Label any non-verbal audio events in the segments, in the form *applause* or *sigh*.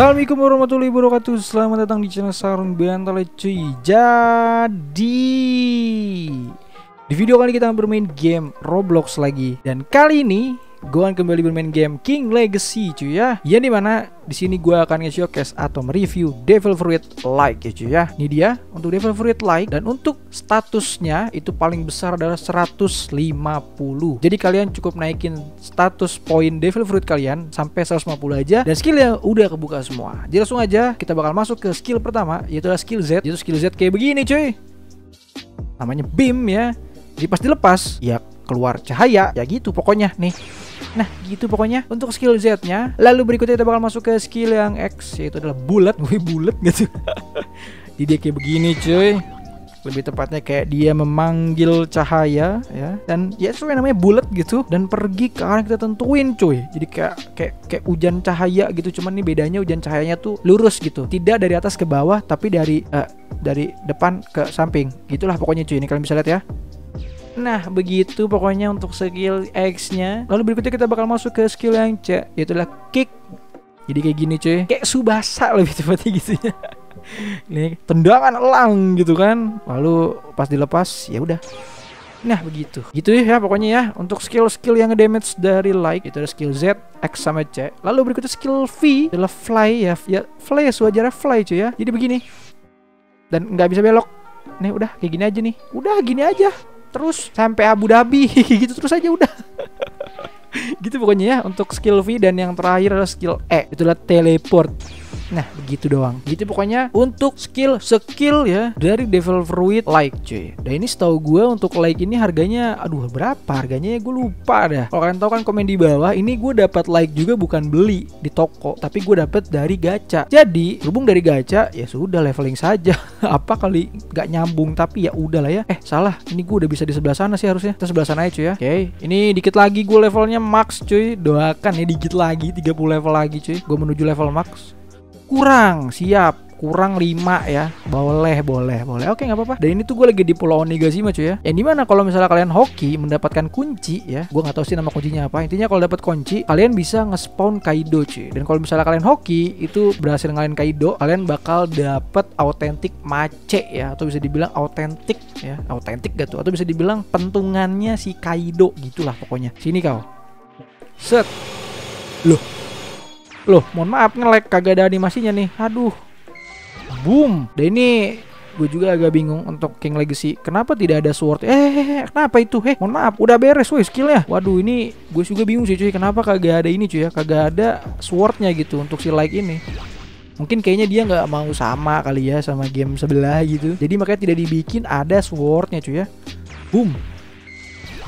Assalamualaikum warahmatullahi wabarakatuh. Selamat datang di channel Sarung Bantale cuy. Jadi Di video kali kita bermain game Roblox lagi. Dan kali ini Gue akan kembali bermain game King Legacy cuy ya. Ya di mana di sini gue akan nge-showcase atau mereview Devil Fruit Like ya cuy ya. Ini dia untuk Devil Fruit Like Dan untuk statusnya itu paling besar adalah 150 Jadi kalian cukup naikin status poin Devil Fruit kalian Sampai 150 aja Dan skillnya udah kebuka semua. Jadi langsung aja kita bakal masuk ke skill pertama Yaitu adalah skill Z. Yaitu skill Z kayak begini cuy. Namanya Beam ya. Jadi pas dilepas ya keluar cahaya. Ya gitu pokoknya nih Nah gitu pokoknya. Untuk skill Z nya Lalu berikutnya kita bakal masuk ke skill yang X Yaitu adalah bulat. *laughs* Wih bulat gitu *laughs* Jadi dia kayak begini cuy. Lebih tepatnya kayak dia memanggil cahaya ya. Dan ya sesuai namanya bulat gitu. Dan pergi ke arah kita tentuin cuy. Jadi kayak kayak kayak hujan cahaya gitu. Cuman nih bedanya hujan cahayanya tuh lurus gitu. Tidak dari atas ke bawah tapi dari uh, dari depan ke samping. Gitulah pokoknya cuy. Ini kalian bisa lihat ya Nah begitu pokoknya untuk skill X nya Lalu berikutnya kita bakal masuk ke skill yang C Yaitu adalah kick. Jadi kayak gini cuy. Kayak Subasa lebih tepatnya gitu ya. *laughs* Ini tendangan elang gitu kan. Lalu pas dilepas ya udah. Nah begitu. Gitu ya pokoknya ya. Untuk skill-skill yang damage dari like Itu ada skill Z, X sama C. Lalu berikutnya skill V adalah fly ya. Ya fly ya sewajarnya fly cuy ya. Jadi begini. Dan nggak bisa belok. Nih udah kayak gini aja nih. Udah gini aja terus sampai Abu Dhabi. *laughs* Gitu terus aja udah. *laughs* Gitu pokoknya ya untuk skill V dan yang terakhir adalah skill E itulah teleport Nah begitu doang. Gitu pokoknya untuk skill-skill ya Dari Devil Fruit Like cuy. Dan ini setahu gue untuk like ini harganya Aduh berapa harganya ya? Gue lupa dah. Kalau kalian tahu kan komen di bawah Ini gue dapat like juga bukan beli di toko Tapi gue dapat dari gacha. Jadi berhubung dari gacha ya sudah leveling saja. *laughs* Apa kali gak nyambung Tapi ya udah lah ya. Eh salah. Ini gue udah bisa di sebelah sana sih harusnya. Kita sebelah sana aja cuy ya. Oke ini dikit lagi gue levelnya max cuy. Doakan ya dikit lagi 30 level lagi cuy. Gue menuju level max kurang siap. Kurang 5 ya. Boleh boleh boleh. Oke nggak apa-apa. Dan ini tuh gue lagi di pulau Onigashima cuy ya. Yang di mana kalau misalnya kalian hoki mendapatkan kunci ya gue nggak tahu sih nama kuncinya apa. Intinya kalau dapat kunci kalian bisa nge-spawn Kaido cuy. Dan kalau misalnya kalian hoki itu berhasil ngalahin Kaido kalian bakal dapat autentik mace ya. Atau bisa dibilang autentik ya. Autentik gitu atau bisa dibilang pentungannya si Kaido gitulah pokoknya. Sini kau. Set. Loh Loh, mohon maaf nge-lag kagak ada animasinya nih. Aduh. Boom. Dan ini gue juga agak bingung untuk King Legacy. Kenapa tidak ada sword? Eh, kenapa itu? Eh, mohon maaf, udah beres woi skillnya. Waduh, ini gue juga bingung sih cuy. Kenapa kagak ada ini cuy ya? Kagak ada swordnya gitu untuk si like ini. Mungkin kayaknya dia nggak mau sama kali ya sama game sebelah gitu. Jadi makanya tidak dibikin ada swordnya cuy ya. Boom.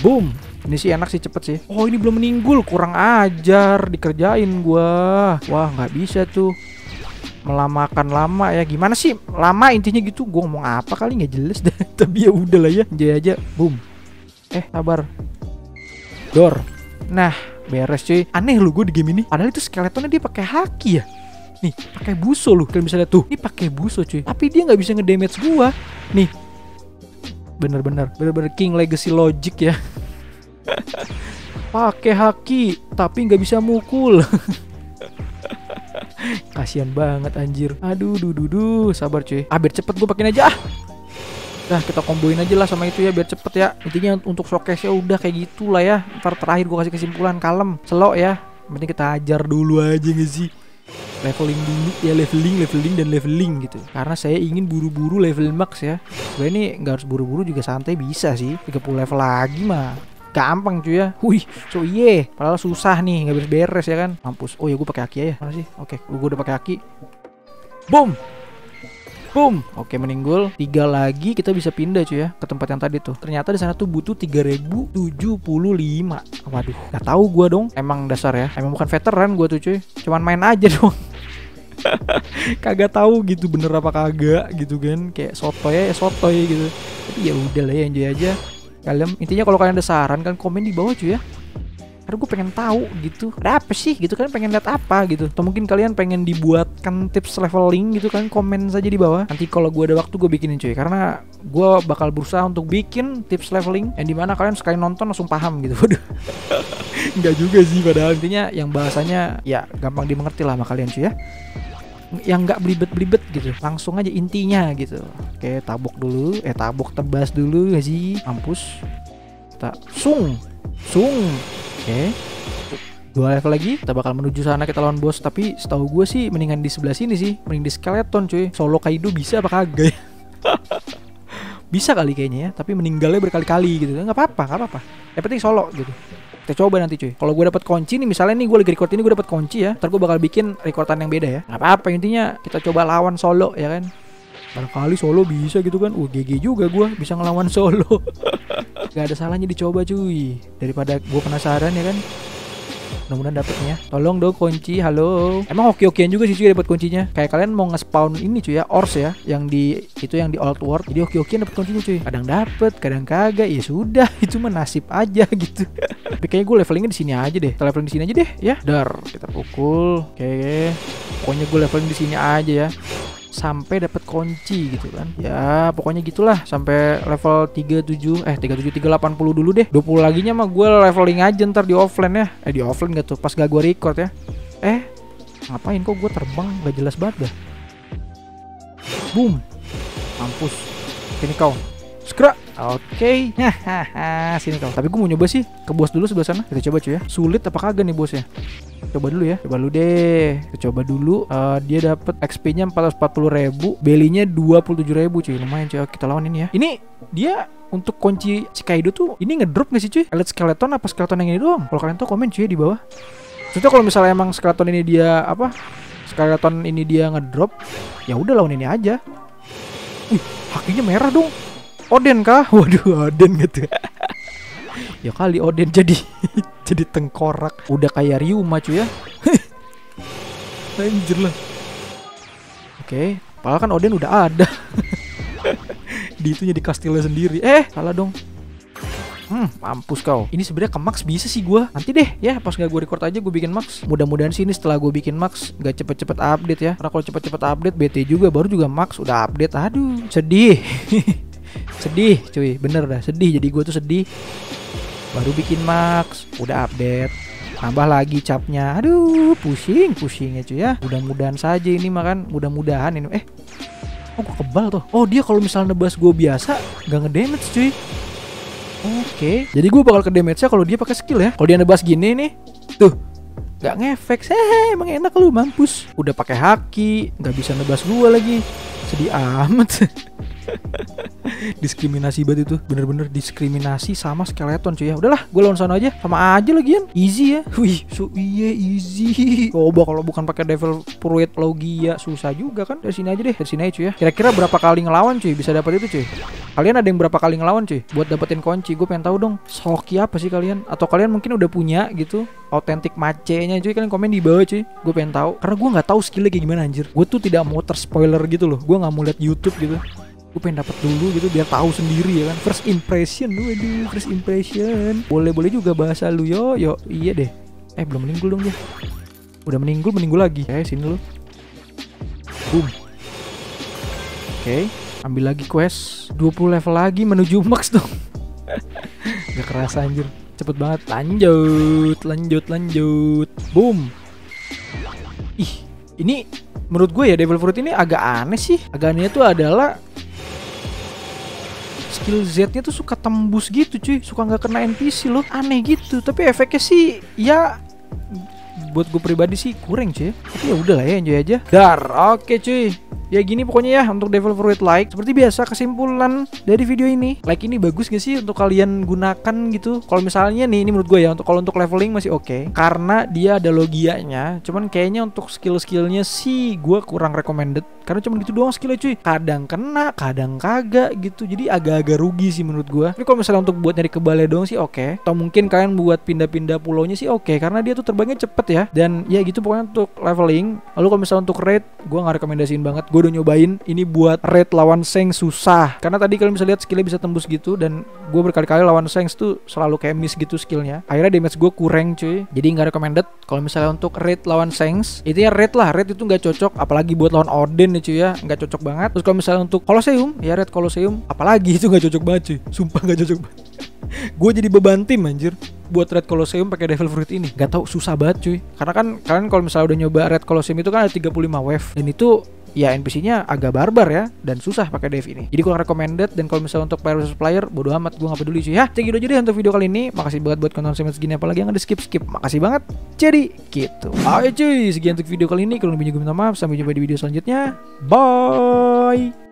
Boom. Ini sih enak sih cepet sih. Oh ini belum meninggul, kurang ajar. Dikerjain gua. Wah nggak bisa tuh. Melamakan lama ya. Gimana sih? Lama intinya gitu. Gue ngomong apa kali? Nggak jelas dah *laughs* tapi ya udah lah ya. Jadi aja. Boom. Eh sabar. Door nah beres cuy. Aneh lu gue di game ini. Padahal itu skeletonnya dia pakai haki ya. Nih pakai buso loh kalian bisa lihat tuh. Ini pakai buso cuy. Tapi dia nggak bisa ngedamage gua. Nih. Bener-bener. Bener-bener king legacy logic ya pakai haki tapi nggak bisa mukul. *laughs* Kasian banget anjir. Aduh duh duh duh. Sabar cuy. Ah cepet gue pakein aja ah. Nah kita komboin aja lah sama itu ya biar cepet ya. Intinya untuk showcase ya udah kayak gitulah ya. Ntar terakhir gue kasih kesimpulan kalem Selok ya. Penting kita ajar dulu aja gak sih? Leveling dulu ya leveling leveling dan leveling gitu. Karena saya ingin buru-buru level max ya. Sebenernya ini gak harus buru-buru juga santai bisa sih. 30 level lagi mah gampang cuy ya. Wih so iye padahal susah nih nggak beres-beres ya kan? Mampus. Oh ya gue pakai aki aja. Mana sih? Oke gue udah pakai aki boom! Boom! Oke meninggal tiga lagi kita bisa pindah cuy ya ke tempat yang tadi tuh. Ternyata di sana tuh butuh 3075 waduh nggak tahu gue dong. Emang dasar ya. Emang bukan veteran gue tuh cuy. Cuman main aja *laughs* dong. Kagak tahu gitu bener apa kagak gitu kan. Kayak sotoy ya sotoy gitu. Tapi ya udah lah ya enjoy aja kalian intinya kalau kalian ada saran kan komen di bawah cuy ya. Karena gue pengen tahu gitu. Ada apa sih gitu? Kan pengen lihat apa gitu? Atau mungkin kalian pengen dibuatkan tips leveling gitu kan? Komen saja di bawah. Nanti kalau gue ada waktu gue bikinin cuy. Karena gue bakal berusaha untuk bikin tips leveling yang di mana kalian sekali nonton langsung paham gitu. *laughs* Waduh. Nggak juga sih padahal. Intinya yang bahasanya ya gampang dimengerti lah sama kalian cuy ya yang nggak belibet-belibet gitu. Langsung aja intinya gitu. Oke tabok dulu. Eh tabok tebas dulu ya sih? Mampus. Tak sung sung. Oke. Dua level lagi kita bakal menuju sana kita lawan bos. Tapi setahu gue sih mendingan di sebelah sini sih. Mending di skeleton cuy. Solo kaido bisa apa kagak ya? *laughs* Bisa kali kayaknya ya tapi meninggalnya berkali-kali gitu. Nggak apa-apa nggak apa-apa. Yang penting solo gitu kita coba nanti cuy. Kalau gue dapat kunci nih misalnya nih gue lagi record ini gue dapat kunci ya ntar gue bakal bikin recordan yang beda ya. Nggak apa-apa intinya kita coba lawan solo ya kan? Barangkali solo bisa gitu kan? Uh GG juga gue bisa ngelawan *laughs* solo. Gak ada salahnya dicoba cuy. Daripada gue penasaran ya kan mudah-mudahan dapetnya. Tolong dong kunci. Halo. Emang oke-okean juga sih cuy dapat kuncinya. Kayak kalian mau nge-spawn ini cuy ya ors ya. Yang di itu yang di old world. Jadi oke-okean dapat kuncinya cuy. Kadang dapet kadang kagak. Ya sudah *laughs* itu mah nasib aja *laughs* gitu. Tapi kayaknya gue levelingnya di sini aja deh. Kita leveling di sini aja deh ya. Dar kita pukul. Oke. Pokoknya gue leveling di sini aja ya sampai dapat kunci gitu kan ya pokoknya gitulah sampai level 37 eh 37 380 dulu deh 20 lagi nya mah gue leveling aja ntar di offline ya eh di offline gak tuh pas gak gue record ya eh ngapain kok gue terbang gak jelas banget dah boom mampus ini kau skra Oke, okay. *laughs* sini kau. Tapi gue mau nyoba sih ke bos dulu sebelah sana. Kita coba cuy ya. Sulit apa kagak nih bosnya? Coba dulu ya. Coba dulu deh. Kita coba dulu. Uh, dia dapat XP-nya 440 ribu, belinya 27 ribu cuy. Lumayan cuy. Kita lawan ini ya. Ini dia untuk kunci si Kaido tuh ini ngedrop gak sih cuy? Elite skeleton apa skeleton yang ini doang? Kalau kalian tuh komen cuy di bawah. Contoh kalau misalnya emang skeleton ini dia apa? Skeleton ini dia ngedrop, ya udah lawan ini aja. Wih, hakinya merah dong. Oden kah? *laughs* Waduh, Oden gitu. ya kali Oden jadi *laughs* jadi tengkorak. Udah kayak Ryuma cuy ya. *laughs* Anjir lah. Oke, padahal kan Oden udah ada. *laughs* di itunya di kastilnya sendiri. Eh, salah dong. Hmm, mampus kau. Ini sebenarnya ke max bisa sih gua. Nanti deh ya, pas gak gue record aja gue bikin max. Mudah-mudahan sini setelah gue bikin max gak cepet-cepet update ya. Karena kalau cepet-cepet update BT juga baru juga max udah update. Aduh, sedih. *laughs* sedih cuy bener dah sedih jadi gue tuh sedih baru bikin max udah update. Tambah lagi capnya. Aduh pusing pusing ya cuy ya. Mudah-mudahan saja ini makan mudah-mudahan ini. Eh oh gue kebal tuh? Oh dia kalau misalnya nebas gue biasa nggak ngedamage cuy. Oke. Jadi gue bakal ke damage nya kalau dia pakai skill ya. Kalau dia nebas gini nih tuh nggak ngefek. Seh emang enak lu mampus. Udah pakai haki nggak bisa nebas gue lagi. Sedih amat *laughs* *laughs* diskriminasi banget itu. Bener-bener diskriminasi sama skeleton cuy ya. Udahlah gue lawan sana aja. Sama aja lagian easy ya. Wih so iya easy. *laughs* Coba kalau bukan pakai devil fruit logia susah juga kan. Dari sini aja deh dari sini aja cuy ya. Kira-kira berapa kali ngelawan cuy bisa dapat itu cuy? Kalian ada yang berapa kali ngelawan cuy buat dapetin kunci? Gue pengen tahu dong soki apa sih kalian? Atau kalian mungkin udah punya gitu autentik macenya cuy? Kalian komen di bawah cuy. Gue pengen tahu. Karena gue nggak tahu skillnya kayak gimana anjir. Gue tuh tidak mau terspoiler gitu loh. Gue nggak mau lihat YouTube gitu gue pengen dapat dulu gitu biar tahu sendiri ya kan. First impression waduh first impression. Boleh boleh juga bahasa lu yo yo. Iya deh. Eh belum meninggal dong dia. Udah meninggal meninggal lagi. Eh sini lu. Boom. Oke. Okay. ambil lagi quest. 20 level lagi menuju max dong. *laughs* Gak kerasa anjir. Cepet banget. Lanjut lanjut lanjut. Boom. Ih ini menurut gue ya Devil Fruit ini agak aneh sih. Agak aneh itu adalah skill Z-nya tuh suka tembus gitu cuy. Suka nggak kena NPC loh. Aneh gitu. Tapi efeknya sih ya buat gue pribadi sih kurang cuy. Tapi ya udah lah ya enjoy aja. Dar oke cuy. Ya gini pokoknya ya untuk Devil Fruit like seperti biasa kesimpulan dari video ini. Like ini bagus gak sih untuk kalian gunakan gitu? Kalau misalnya nih ini menurut gue ya untuk kalau untuk leveling masih oke. Okay, karena dia ada logianya. Cuman kayaknya untuk skill-skillnya sih gue kurang recommended karena cuma gitu doang skillnya cuy. Kadang kena kadang kagak gitu. Jadi agak-agak rugi sih menurut gue tapi kalau misalnya untuk buat nyari kebalnya doang sih oke. Okay. atau mungkin kalian buat pindah-pindah pulaunya sih oke. Okay, karena dia tuh terbangnya cepet ya. Dan ya gitu pokoknya untuk leveling. Lalu kalau misalnya untuk raid gue nggak rekomendasiin banget. Gue udah nyobain ini buat raid lawan Seng susah. Karena tadi kalian bisa lihat skillnya bisa tembus gitu dan gue berkali-kali lawan Seng tuh selalu kayak miss gitu skillnya. Akhirnya damage gue kurang cuy. Jadi nggak recommended kalau misalnya untuk raid lawan Seng itu ya raid lah. Raid itu nggak cocok apalagi buat lawan Odin nih cuy ya. Nggak cocok banget. Terus kalau misalnya untuk Colosseum ya raid Colosseum apalagi itu nggak cocok banget cuy. Sumpah nggak cocok banget. *laughs* Gue jadi beban tim anjir buat Red Colosseum pakai Devil Fruit ini. Gak tau susah banget cuy. Karena kan kalian kalau misalnya udah nyoba Red Colosseum itu kan ada 35 wave. Dan itu ya NPC-nya agak barbar ya dan susah pakai dev ini. Jadi kurang recommended dan kalau misalnya untuk player versus player bodo amat gue gak peduli sih ya. Cek gitu aja deh untuk video kali ini. Makasih banget buat konten segini apalagi yang ada skip skip. Makasih banget. Jadi gitu. Oke cuy, sekian untuk video kali ini. Kalau lebih gue minta maaf. Sampai jumpa di video selanjutnya. Bye.